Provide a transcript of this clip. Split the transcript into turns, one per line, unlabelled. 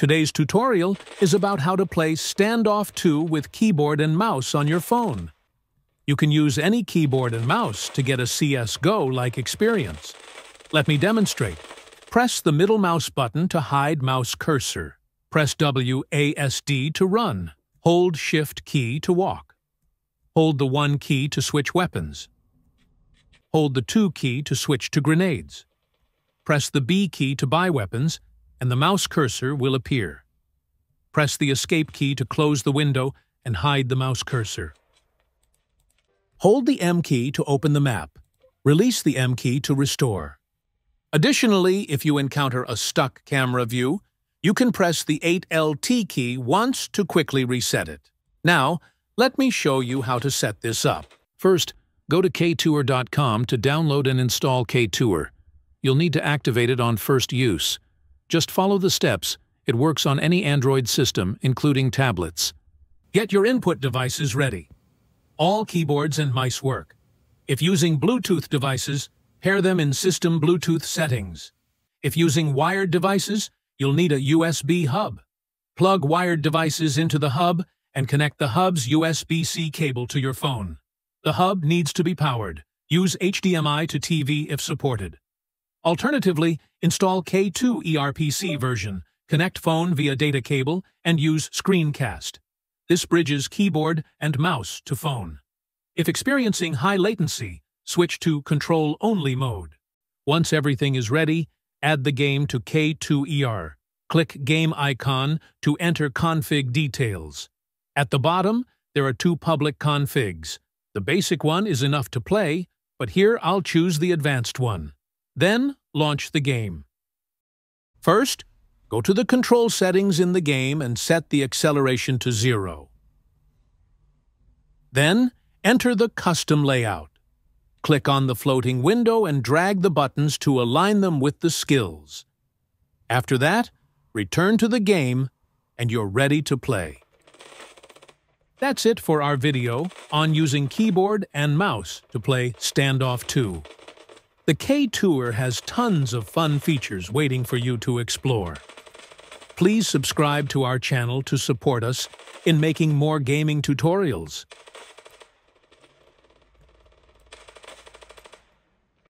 Today's tutorial is about how to play Standoff 2 with keyboard and mouse on your phone. You can use any keyboard and mouse to get a CSGO-like experience. Let me demonstrate. Press the middle mouse button to hide mouse cursor. Press WASD to run. Hold Shift key to walk. Hold the 1 key to switch weapons. Hold the 2 key to switch to grenades. Press the B key to buy weapons, and the mouse cursor will appear. Press the Escape key to close the window and hide the mouse cursor. Hold the M key to open the map. Release the M key to restore. Additionally, if you encounter a stuck camera view, you can press the ALT key once to quickly reset it. Now, let me show you how to set this up. First, go to k2er.com to download and install K2er. You'll need to activate it on first use. Just follow the steps. It works on any Android system, including tablets. Get your input devices ready. All keyboards and mice work. If using Bluetooth devices, pair them in System Bluetooth settings. If using wired devices, you'll need a USB hub. Plug wired devices into the hub and connect the hub's USB-C cable to your phone. The hub needs to be powered. Use HDMI to TV if supported. Alternatively, install K2er PC version, connect phone via data cable, and use Screencast. This bridges keyboard and mouse to phone. If experiencing high latency, switch to control-only mode. Once everything is ready, add the game to K2ER. Click Game icon to enter config details. At the bottom, there are two public configs. The basic one is enough to play, but here I'll choose the advanced one. Then launch the game. First, go to the control settings in the game and set the acceleration to zero. Then, enter the custom layout. Click on the floating window and drag the buttons to align them with the skills. After that, return to the game and you're ready to play. That's it for our video on using keyboard and mouse to play Standoff 2. The K2er has tons of fun features waiting for you to explore. Please subscribe to our channel to support us in making more gaming tutorials.